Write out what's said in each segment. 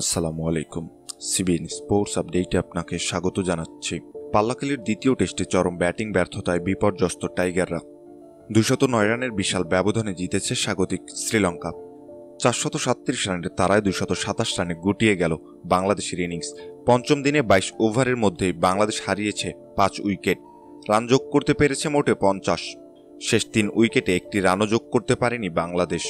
আসসালামু আলাইকুম। CBN sports আপডেটে আপনাকে স্বাগত জানাচ্ছি। পাল্লাকালির দ্বিতীয় টেস্টে চরম ব্যাটিং ব্যর্থতায় বিপর্যস্ত টাইগাররা। দুশত নয় রানের বিশাল ব্যবধানে জিতেছে স্বাগতিক শ্রীলঙ্কা। চারশত সাতত্রিশ রানের তারায় দুশত সাতাশ রানে গুটিয়ে গেল বাংলাদেশের ইনিংস। পঞ্চম দিনে বাইশ ওভারের মধ্যেই বাংলাদেশ হারিয়েছে পাঁচ উইকেট। রান যোগ করতে পেরেছে মোটে পঞ্চাশ। শেষ তিন উইকেটে একটি রানও যোগ করতে পারেনি বাংলাদেশ।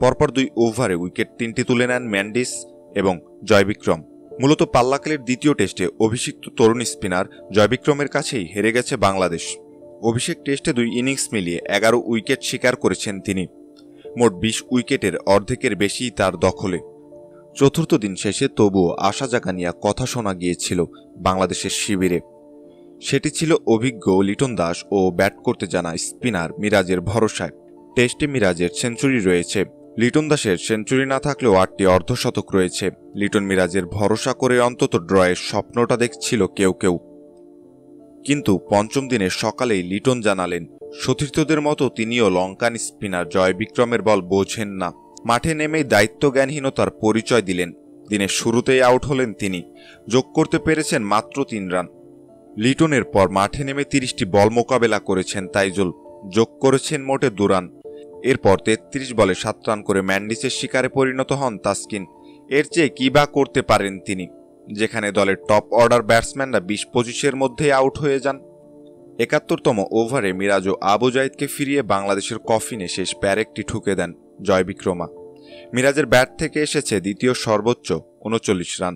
পরপর দুই ওভারে উইকেট তিনটি তুলে নেন ম্যান্ডিস এবং জয়বিক্রম। মূলত পাল্লাকালের দ্বিতীয় টেস্টে অভিষিক্ত তরুণ স্পিনার জয়বিক্রমের কাছেই হেরে গেছে বাংলাদেশ। অভিষেক টেস্টে দুই ইনিংস মিলিয়ে এগারো উইকেট শিকার করেছেন তিনি। মোট বিশ উইকেটের অর্ধেকের বেশি তার দখলে। চতুর্থ দিন শেষে তবুও আশা জাগানিয়া কথা শোনা গিয়েছিল বাংলাদেশের শিবিরে। সেটি ছিল অভিজ্ঞ লিটন দাস ও ব্যাট করতে জানা স্পিনার মিরাজের ভরসায়। টেস্টে মিরাজের সেঞ্চুরি রয়েছে। লিটন দাসের সেঞ্চুরি না থাকলেও আটটি অর্ধশতক রয়েছে। লিটন মিরাজের ভরসা করে অন্তত ড্রয়ের স্বপ্নটা দেখছিল কেউ কেউ। কিন্তু পঞ্চম দিনে সকালেই লিটন জানালেন, সতীর্থদের মতো তিনিও লঙ্কান স্পিনার জয় বিক্রমের বল বোঝেন না। মাঠে নেমেই দায়িত্বজ্ঞানহীনতার পরিচয় দিলেন। দিনের শুরুতেই আউট হলেন তিনি। যোগ করতে পেরেছেন মাত্র তিন রান। লিটনের পর মাঠে নেমে তিরিশটি বল মোকাবেলা করেছেন তাইজুল। যোগ করেছেন মোটে দুরান এরপর তেত্রিশ বলে সাত রান করে ম্যান্ডিসের শিকারে পরিণত হন তাসকিন। এর চেয়ে কী বা করতে পারেন তিনি? যেখানে দলের টপ অর্ডার ব্যাটসম্যানরা বিশ পঁচিশের মধ্যেই আউট হয়ে যান। একাত্তরতম ওভারে মিরাজ ও আবু জাইদকে ফিরিয়ে বাংলাদেশের কফিনে শেষ প্যারেকটি ঠুকে দেন জয় বিক্রমা মিরাজের ব্যাট থেকে এসেছে দ্বিতীয় সর্বোচ্চ উনচল্লিশ রান।